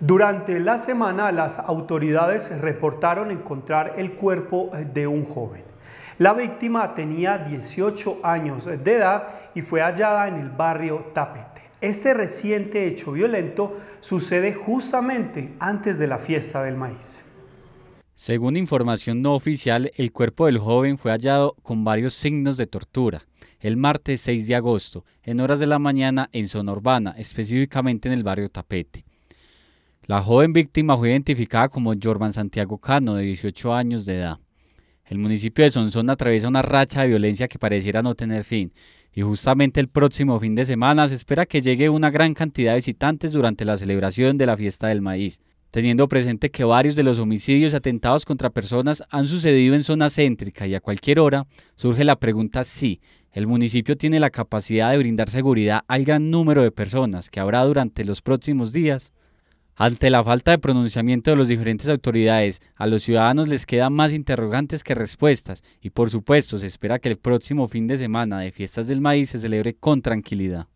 Durante la semana las autoridades reportaron encontrar el cuerpo de un joven. La víctima tenía 18 años de edad y fue hallada en el barrio Tapete. Este reciente hecho violento sucede justamente antes de la fiesta del maíz. Según información no oficial, el cuerpo del joven fue hallado con varios signos de tortura el martes 6 de agosto, en horas de la mañana en zona urbana, específicamente en el barrio Tapete. La joven víctima fue identificada como Jorman Santiago Cano, de 18 años de edad. El municipio de Sonsón atraviesa una racha de violencia que pareciera no tener fin, y justamente el próximo fin de semana se espera que llegue una gran cantidad de visitantes durante la celebración de la fiesta del maíz teniendo presente que varios de los homicidios y atentados contra personas han sucedido en zona céntrica y a cualquier hora, surge la pregunta si el municipio tiene la capacidad de brindar seguridad al gran número de personas que habrá durante los próximos días. Ante la falta de pronunciamiento de las diferentes autoridades, a los ciudadanos les quedan más interrogantes que respuestas y por supuesto se espera que el próximo fin de semana de fiestas del maíz se celebre con tranquilidad.